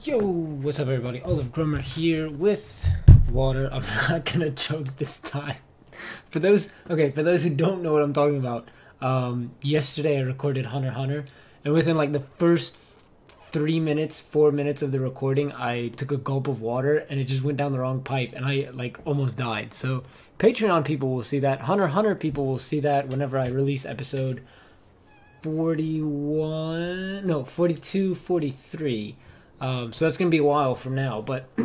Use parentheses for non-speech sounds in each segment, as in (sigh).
Yo, what's up everybody? Olive Grummer here with water. I'm (laughs) not gonna choke this time. For those, okay, for those who don't know what I'm talking about, um, yesterday I recorded Hunter Hunter, and within like the first three minutes, four minutes of the recording, I took a gulp of water and it just went down the wrong pipe, and I like almost died. So Patreon people will see that. Hunter Hunter people will see that whenever I release episode 41, no, 42, 43. Um, so that's gonna be a while from now, but (clears throat)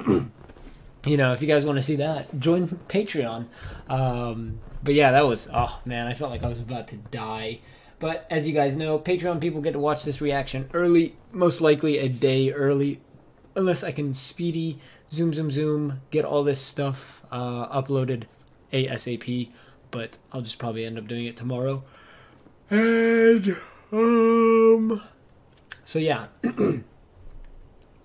you know, if you guys want to see that, join Patreon. Um, but yeah, that was oh man, I felt like I was about to die. But as you guys know, Patreon people get to watch this reaction early, most likely a day early, unless I can speedy zoom zoom zoom get all this stuff uh, uploaded ASAP. But I'll just probably end up doing it tomorrow. And um, so yeah. (clears throat)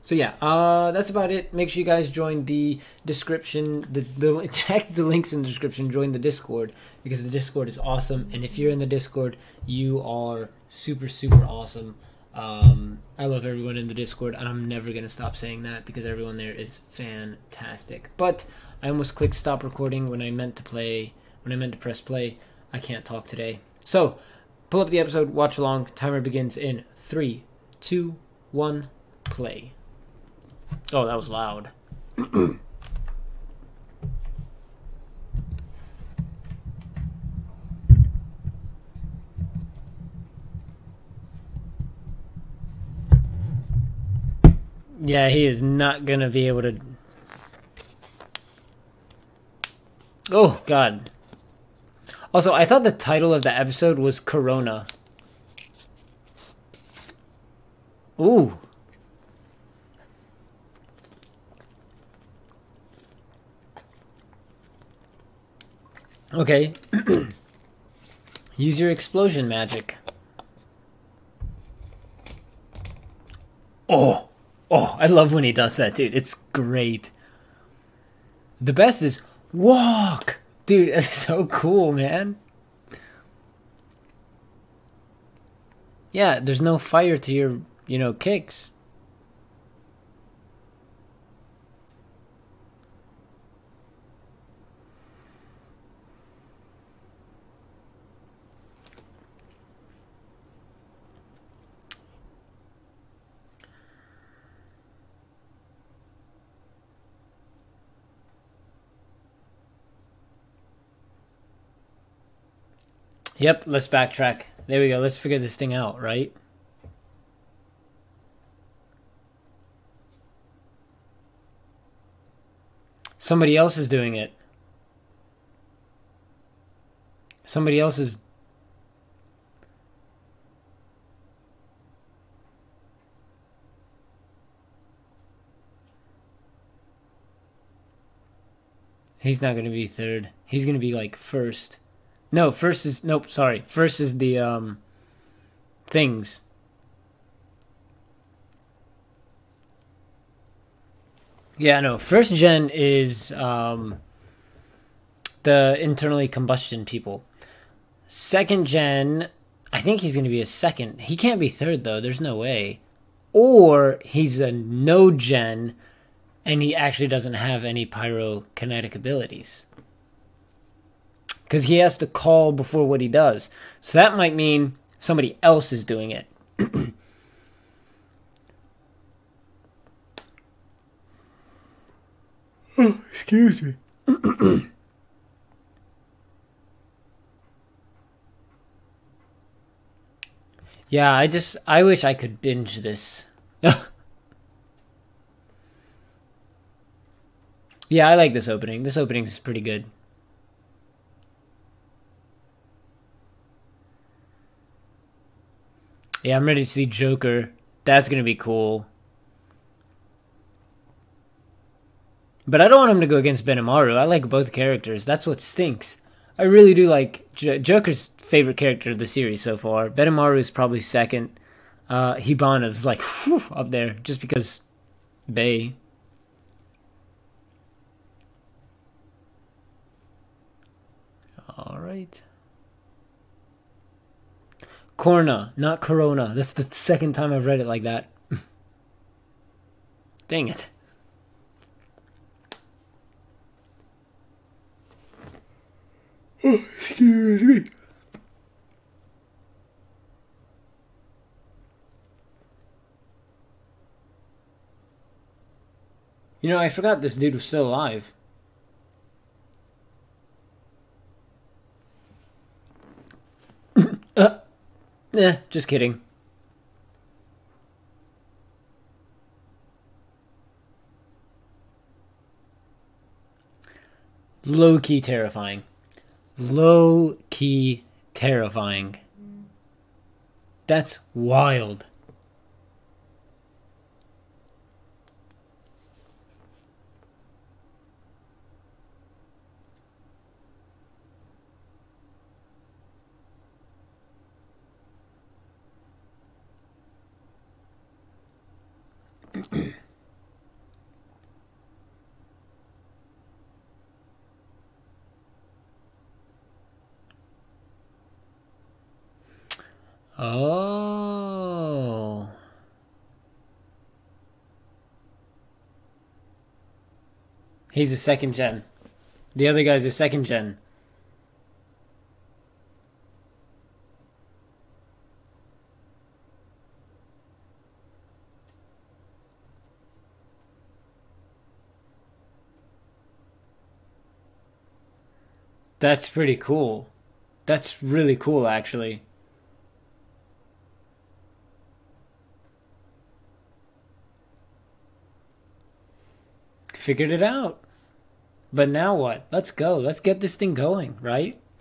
So yeah, uh, that's about it. Make sure you guys join the description. The, the (laughs) check the links in the description. Join the Discord because the Discord is awesome. And if you're in the Discord, you are super super awesome. Um, I love everyone in the Discord, and I'm never gonna stop saying that because everyone there is fantastic. But I almost clicked stop recording when I meant to play. When I meant to press play, I can't talk today. So pull up the episode, watch along. Timer begins in three, two, one, play. Oh, that was loud. yeah, he is not going to be able to... Oh, God. Also, I thought the title of the episode was Corona. Ooh. Okay. (clears throat) Use your explosion magic. Oh, oh, I love when he does that, dude. It's great. The best is walk. Dude, (laughs) it's so cool, man. Yeah, there's no fire to your, you know, kicks. Yep, let's backtrack. There we go. Let's figure this thing out, right? Somebody else is doing it. Somebody else is He's not going to be third. He's going to be like first. No, first is nope. Sorry, first is the um things. Yeah, no. First gen is um the internally combustion people. Second gen, I think he's going to be a second. He can't be third though. There's no way. Or he's a no gen, and he actually doesn't have any pyrokinetic abilities because he has to call before what he does. So that might mean somebody else is doing it. oh, (coughs) excuse me. (coughs) yeah, I just I wish I could binge this. (laughs) yeah, I like this opening. This opening is pretty good. Yeah, I'm ready to see Joker. That's gonna be cool. But I don't want him to go against Benimaru. I like both characters. That's what stinks. I really do like J- Joker's favorite character of the series so far. Benimaru is probably second. Uh, Hibana's like whew, up there just because Bay. All right. Corna, not Corona. That's the second time I've read it like that. (laughs) Dang it. Excuse (laughs) me. You know, I forgot this dude was still alive. uh, eh, just kidding. Low key terrifying. Low key terrifying. That's wild. (clears throat) Oh. He's a second gen. The other guy's a second gen. That's pretty cool. That's really cool, actually. figured it out. But now what? Let's go. Let's get this thing going, right? (clears throat)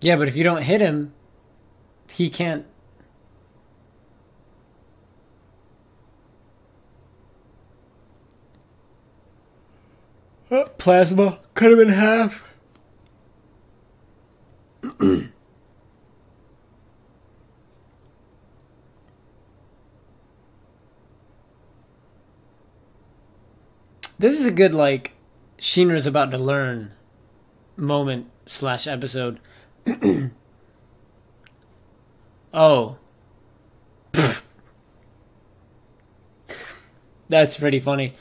yeah, but if you don't hit him, he can't. Oh, plasma cut him in half. (clears throat) this is a good like Shinra's about to learn moment slash episode. (clears throat) oh. That's pretty funny.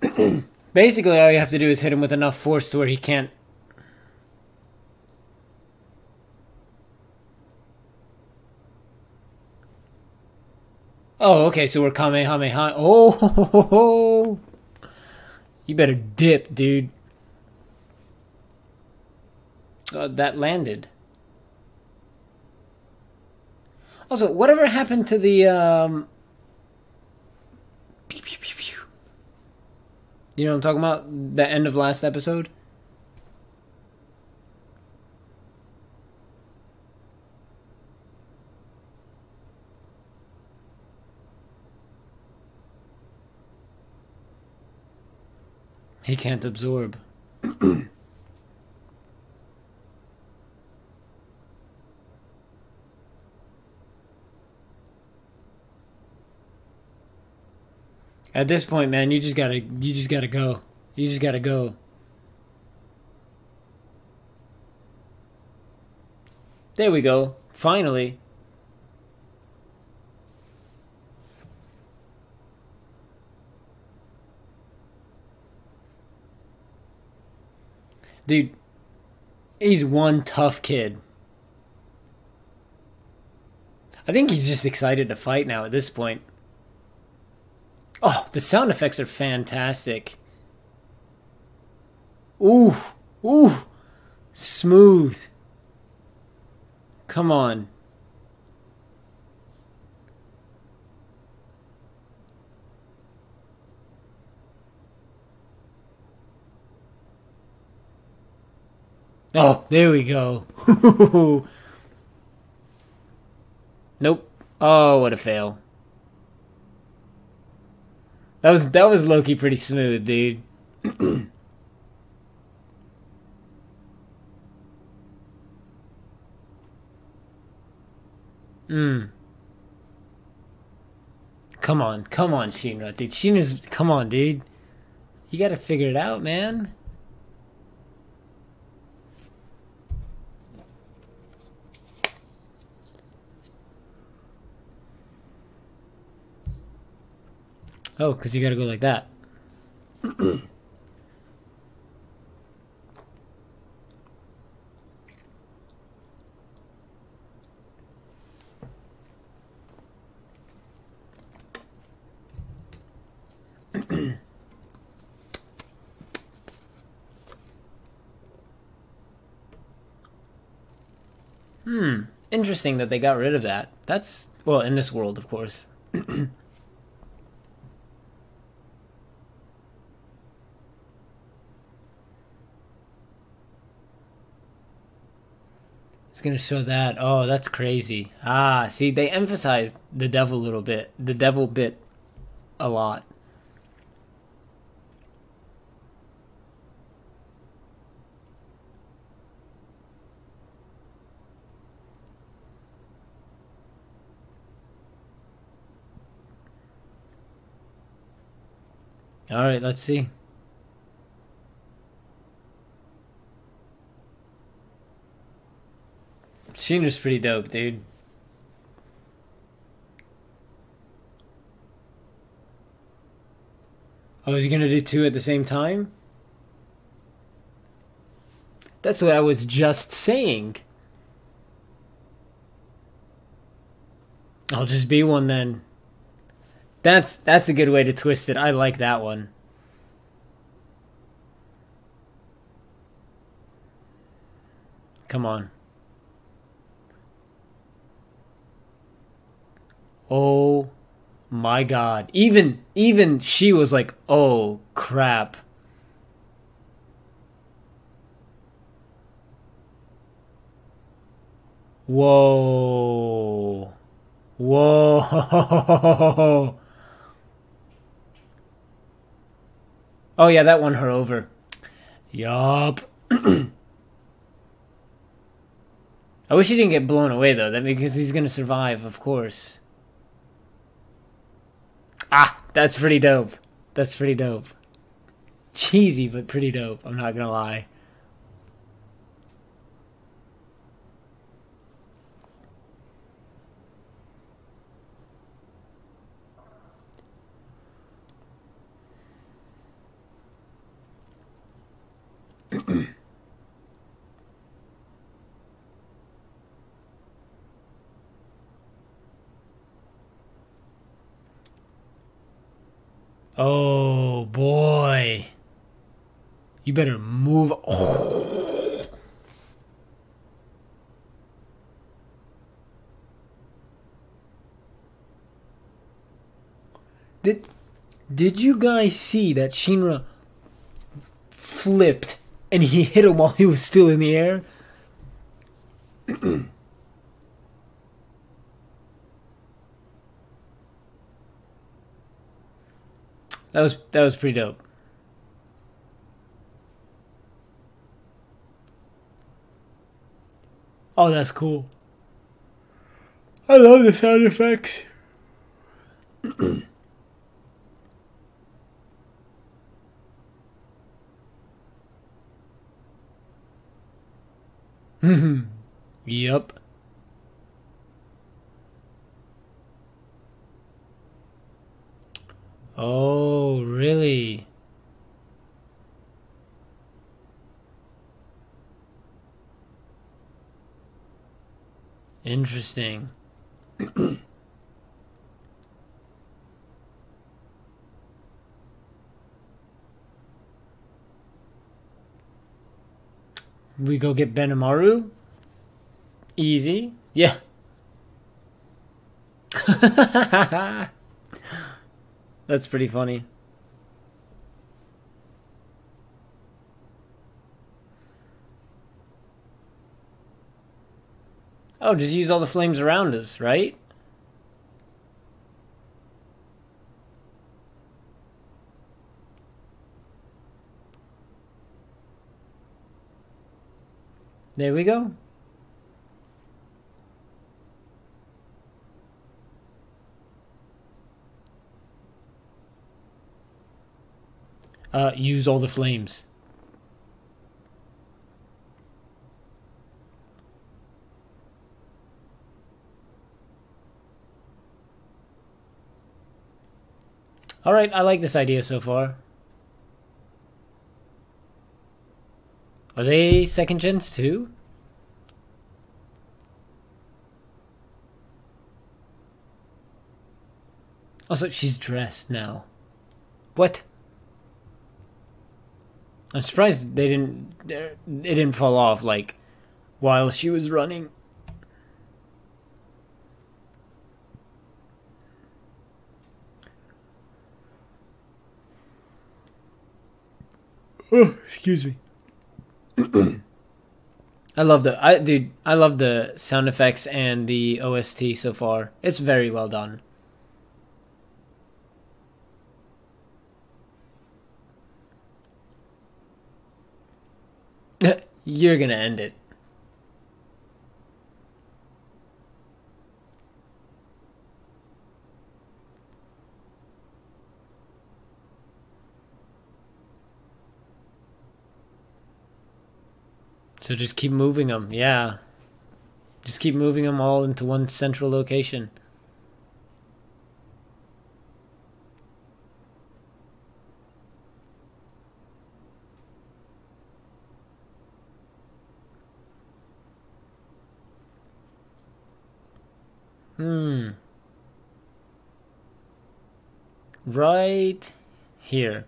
(clears throat) Basically, all you have to do is hit him with enough force to where he can't Oh, okay, so we're Kamehameha. Oh, (laughs) you better dip, dude. That landed. Also, whatever happened to the um? You know what I'm talking about? The end of last episode. He can't absorb. (clears throat) At this point, man, you just gotta, you just gotta go. You just gotta go. There we go. Finally. Dude, he's one tough kid. I think he's just excited to fight now at this point. Oh, the sound effects are fantastic. Ooh, ooh, smooth. Come on. Oh, there we go. (laughs) nope. Oh, what a fail. That was that was Loki pretty smooth, dude. (clears throat) Hmm. Come on, come on, Shinra, dude. Shinra's come on, dude. You gotta figure it out, man. Oh, because you gotta go like that. hmm. Interesting that they got rid of that. That's, well, in this world, of course. (clears throat) It's gonna show that. Oh, that's crazy. Ah, see, they emphasized the devil a little bit. The devil bit a lot. All right, let's see. Sheena's pretty dope, dude. Oh, is he gonna do two at the same time? That's what I was just saying. I'll just be one then. That's that's a good way to twist it. I like that one. Come on. Oh my god. Even even she was like, "Oh crap." Whoa. Whoa. (laughs) Oh yeah, that won her over. Yup. (clears throat) I wish he didn't get blown away though, that because he's gonna survive, of course. Ah, that's pretty dope. That's pretty dope. Cheesy, but pretty dope. I'm not gonna lie. (clears throat) Oh boy. You better move. Oh. Did did you guys see that Shinra flipped and he hit him while he was still in the air? (clears throat) That was that was pretty dope. Oh, that's cool. I love the sound effects. (clears throat) yep. Oh, really? Interesting. (coughs) we go get Benimaru? Easy. Yeah. (laughs) That's pretty funny. Oh, just use all the flames around us, right? There we go. Uh, use all the flames. All right, I like this idea so far. Are they second gens too? Also, she's dressed now. What? I'm surprised they didn't. It didn't fall off like while she was running. Oh, excuse me. (clears throat) I love the I dude, I love the sound effects and the OST so far. It's very well done. You're gonna end it. So just keep moving them, yeah. Just keep moving them all into one central location. Hmm. Right here.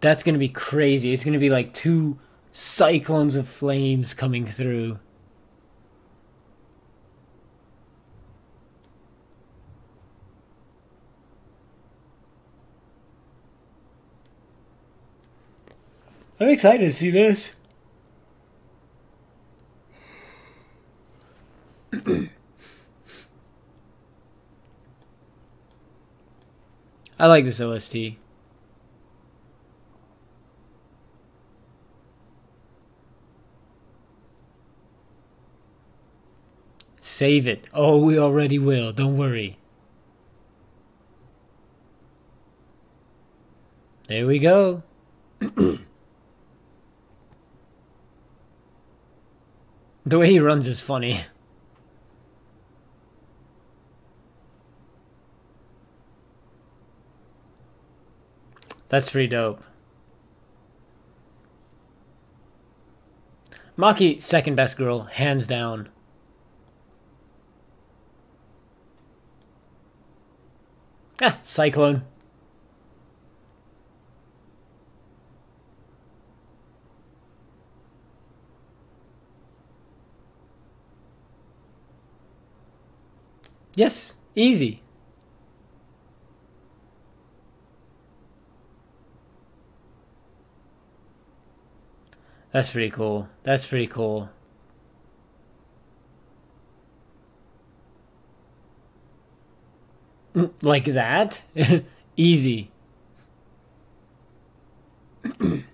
That's going to be crazy. It's going to be like two cyclones of flames coming through. I'm excited to see this. (clears throat) I like this OST. Save it. Oh, we already will. Don't worry. There we go. (clears throat) the way he runs is funny. (laughs) That's pretty dope. Maki, second best girl, hands down. Ah, Cyclone. Yes, easy. That's pretty cool. That's pretty cool. Mm, like that? (laughs) Easy. (clears throat) Can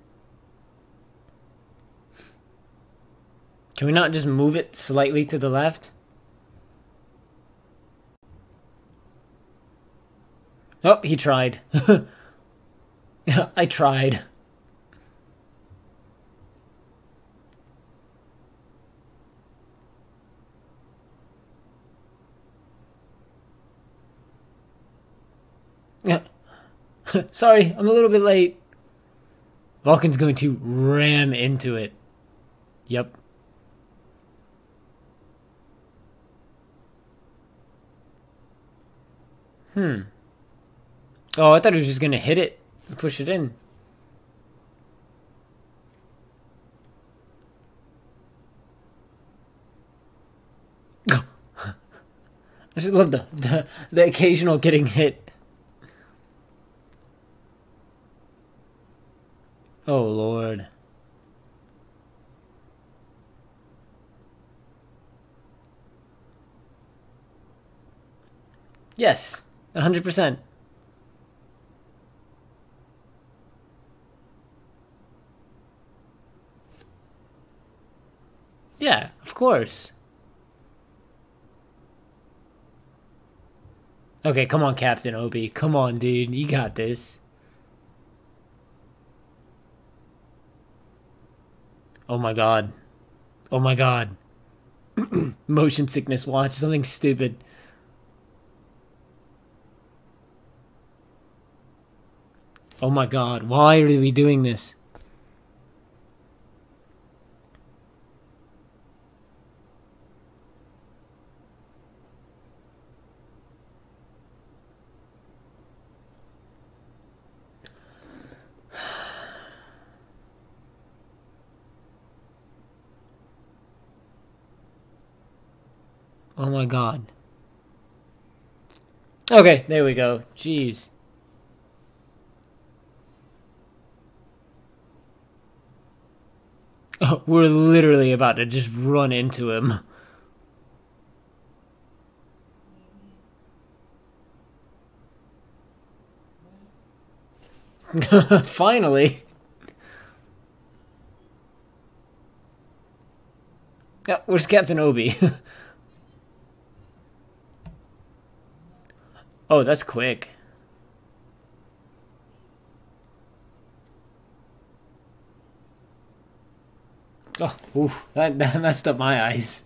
we not just move it slightly to the left? Oh, he tried. (laughs) I tried. Yeah. (laughs) Sorry, I'm a little bit late. Vulcan's going to ram into it. Yep. Hmm. Oh, I thought he was just going to hit it and push it in. (laughs) I just love the, the, the occasional getting hit. Oh, Lord. Yes, 100%. Yeah, of course. Okay, come on, Captain Obi. Come on, dude. You got this. Oh my god. Oh my god. (clears throat) Motion sickness watch, something stupid. Oh my god, why are we doing this? Oh my god. Okay, there we go. Jeez. (laughs) Oh, we're literally about to just run into him. (laughs) Finally. Yeah, where's Captain Obi? (laughs) oh, that's quick. Oh, oof, that, (laughs) that messed up my eyes.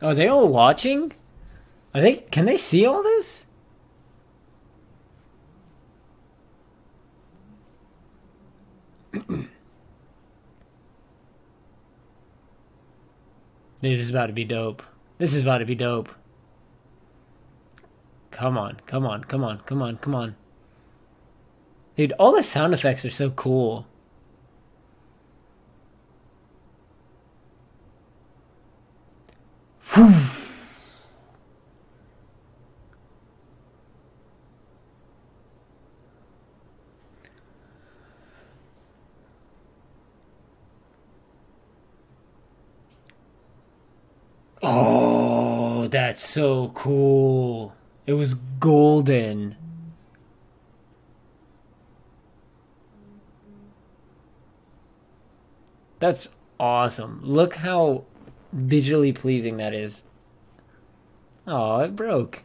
Are they all watching? Are they? Can they see all this? This is about to be dope. This is about to be dope. Come on, come on, come on, come on, come on. Dude, all the sound effects are so cool. Whew. Oh, that's so cool. It was golden. That's awesome. Look how visually pleasing that is. Oh, it broke.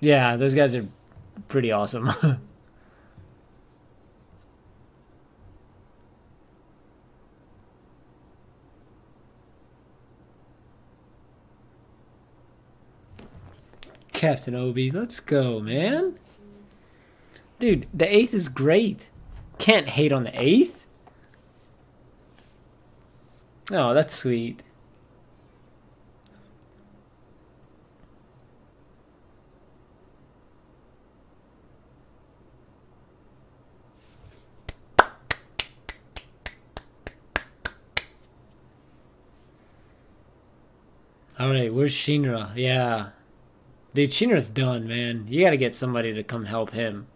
Yeah, those guys are pretty awesome. (laughs) Captain Obi, let's go, man. Dude, the 8th is great. Can't hate on the 8th. Oh, that's sweet. Alright, where's Shinra? Yeah. Dude, Shinra's done, man. You gotta get somebody to come help him.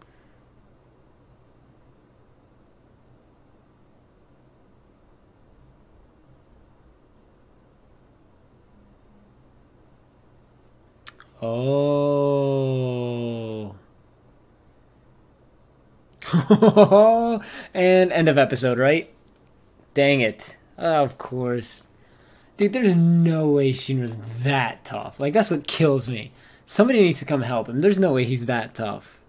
Oh. (laughs) and end of episode, right? Dang it. Of course. Dude, there's no way Shinra's that tough. Like, that's what kills me. Somebody needs to come help him. There's no way he's that tough.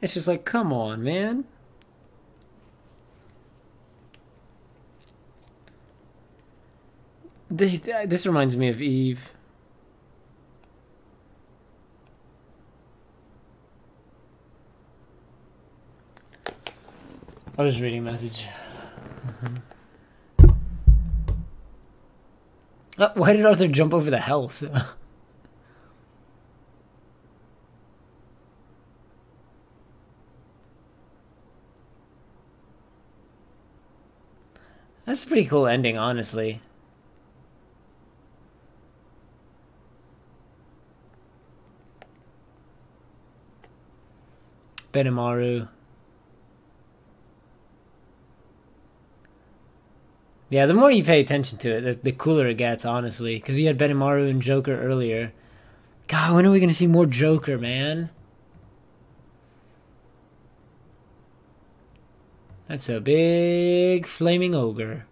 It's just like, come on, man. This reminds me of Eve. I was reading a message. Mm-hmm. Uh, why did Arthur jump over the health? (laughs) That's a pretty cool ending, honestly. Benimaru. Yeah, the more you pay attention to it, the, the cooler it gets, honestly. Because you had Benimaru and Joker earlier. God, when are we going to see more Joker, man? That's a big flaming ogre.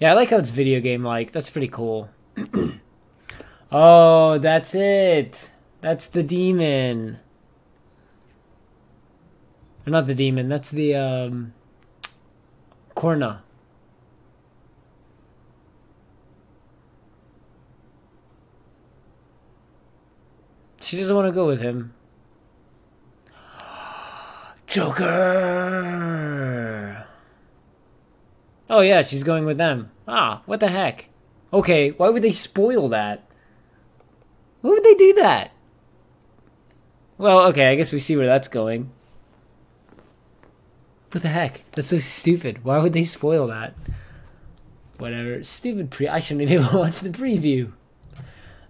Yeah, I like how it's video game like. That's pretty cool. (clears throat) oh, that's it. That's the demon. Or not the demon, that's the um Corna. She doesn't want to go with him. (gasps) Joker! Oh yeah, she's going with them. Ah, what the heck? Okay, why would they spoil that? Why would they do that? Well, okay, I guess we see where that's going. What the heck? That's so stupid. Why would they spoil that? Whatever. Stupid pre- I shouldn't even (laughs) watch the preview.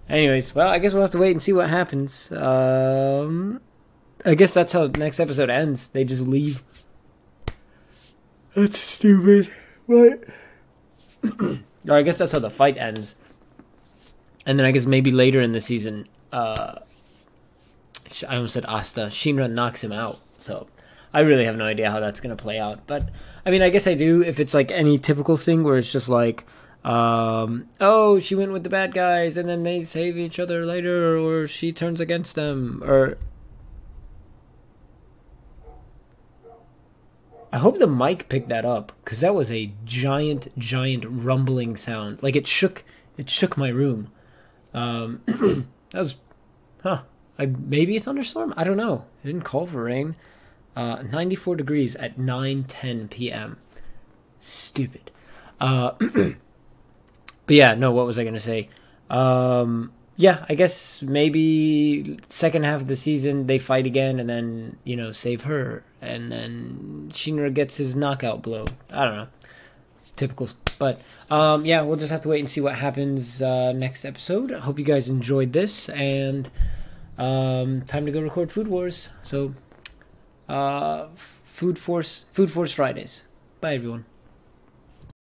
Anyways, well, I guess we'll have to wait and see what happens. Um, I guess that's how next episode ends. They just leave. That's stupid. What? or I guess that's how the fight ends. And then I guess maybe later in the season, uh, I almost said Asta. Shinra knocks him out. So I really have no idea how that's gonna play out. But I mean, I guess I do if it's like any typical thing where it's just like, um, oh, she went with the bad guys and then they save each other later, or she turns against them, or. I hope the mic picked that up because that was a giant, giant rumbling sound. Like it shook, it shook my room. Um, (clears throat) that was, huh? I, maybe a thunderstorm. I don't know. It didn't call for rain. Uh, 94 degrees at 9:10 p.m. Stupid. Uh, (clears throat) but yeah, no. What was I gonna say? Um, yeah, I guess maybe second half of the season they fight again, and then you know save her, and then Shinra gets his knockout blow. I don't know. Typical, but um, yeah, we'll just have to wait and see what happens uh, next episode. I hope you guys enjoyed this, and um, time to go record Food Wars. So uh, Food Force Food Force Fridays. Bye everyone.